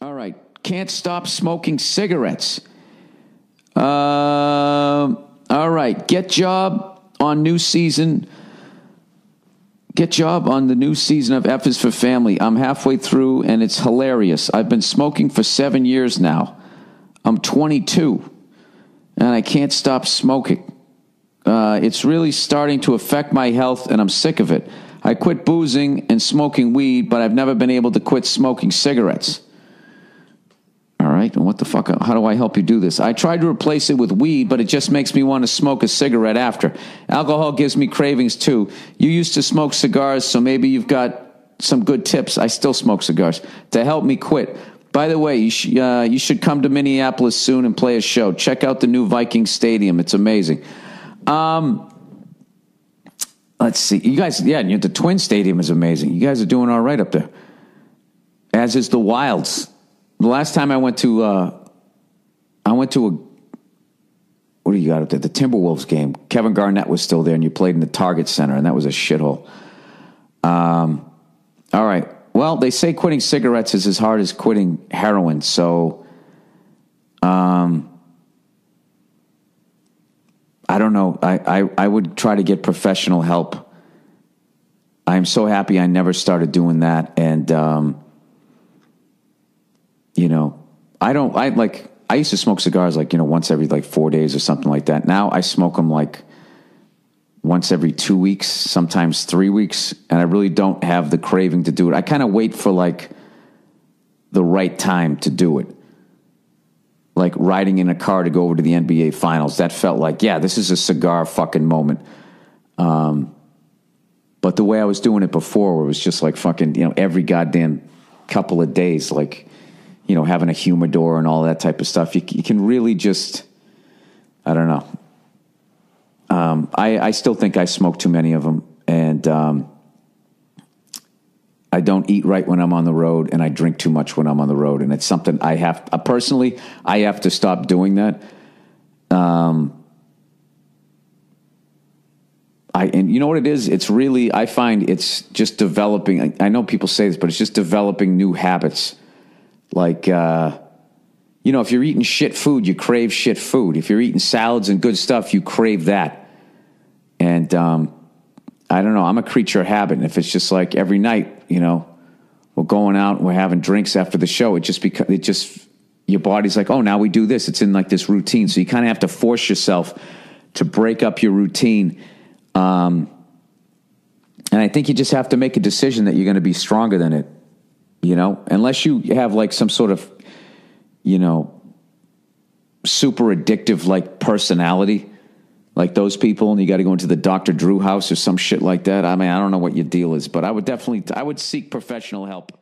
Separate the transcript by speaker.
Speaker 1: All right. Can't stop smoking cigarettes. Um, all right. Get job on new season. Get job on the new season of F is for Family. I'm halfway through and it's hilarious. I've been smoking for seven years now. I'm 22 and I can't stop smoking. Uh, it's really starting to affect my health and I'm sick of it. I quit boozing and smoking weed, but I've never been able to quit smoking cigarettes. Right, and what the fuck? How do I help you do this? I tried to replace it with weed, but it just makes me want to smoke a cigarette after. Alcohol gives me cravings too. You used to smoke cigars, so maybe you've got some good tips. I still smoke cigars to help me quit. By the way, you, sh- uh, you should come to Minneapolis soon and play a show. Check out the new Viking Stadium; it's amazing. Um, let's see, you guys. Yeah, the Twin Stadium is amazing. You guys are doing all right up there, as is the Wilds the last time I went to, uh, I went to a, what do you got up there? The Timberwolves game. Kevin Garnett was still there, and you played in the Target Center, and that was a shithole. Um, all right. Well, they say quitting cigarettes is as hard as quitting heroin. So, um, I don't know. I, I, I would try to get professional help. I'm so happy I never started doing that. And, um, you know, I don't, I like, I used to smoke cigars like, you know, once every like four days or something like that. Now I smoke them like once every two weeks, sometimes three weeks. And I really don't have the craving to do it. I kind of wait for like the right time to do it. Like riding in a car to go over to the NBA finals. That felt like, yeah, this is a cigar fucking moment. Um, but the way I was doing it before, it was just like fucking, you know, every goddamn couple of days, like, you know, having a humidor and all that type of stuff. You, you can really just, I don't know. Um, I, I still think I smoke too many of them, and um, I don't eat right when I'm on the road, and I drink too much when I'm on the road, and it's something I have uh, personally. I have to stop doing that. Um, I and you know what it is? It's really I find it's just developing. I, I know people say this, but it's just developing new habits like, uh, you know, if you're eating shit food, you crave shit food. If you're eating salads and good stuff, you crave that. And um, I don't know, I'm a creature of habit. And if it's just like every night, you know, we're going out and we're having drinks after the show, it just becomes, it just, your body's like, oh, now we do this. It's in like this routine. So you kind of have to force yourself to break up your routine. Um, and I think you just have to make a decision that you're going to be stronger than it you know, unless you have like some sort of, you know, super addictive like personality, like those people, and you got to go into the Dr. Drew house or some shit like that. I mean, I don't know what your deal is, but I would definitely, I would seek professional help.